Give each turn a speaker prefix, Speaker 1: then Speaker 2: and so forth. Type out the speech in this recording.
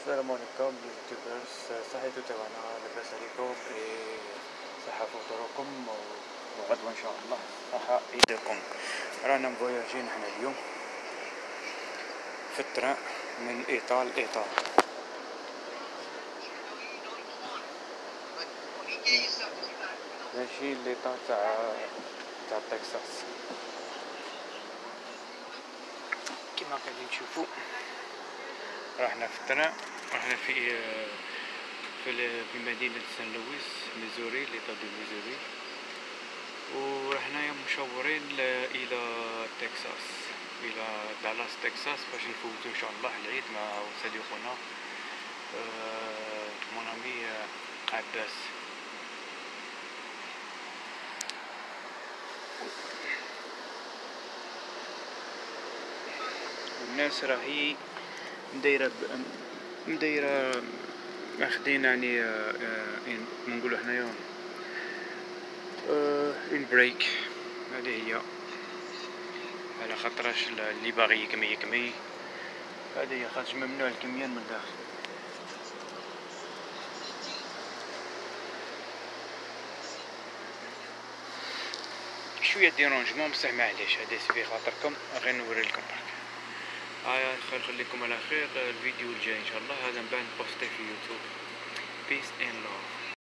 Speaker 1: السلام عليكم ال YouTubers صحيتو تاعنا لاباس عليكم صحة فطوركم وغدوة إن شاء الله. صحة ايديكم رانا مفواياجين حنا اليوم. في ال train من état l'état ماشي l'état تاع تاع تكساس. كما قاعدين تشوفوا رحنا ال train رحنا في في في مدينة سان لويس ميزوري du ميزوري. ورحنا مشاورين إلى تكساس. إلى دالاس تكساس باش نفوتو إن شاء الله العيد مع صديقنا mon ami عباس. الناس راهي مدايرة مدايرة ماخدين يعني آه، آه، نقولو حنايا إن بريك هذه هي. على خاطرش اللي باغي يكمي يكمي. هذه هي خاطر ممنوع الكميان من الداخل شوية dérangement بصح معليش هذا في خاطركم غير نوري لكم برك. هاي خير خليكم على خير. الفيديو الجاي إن شاء الله. هذا بعد بوستي في يوتيوب.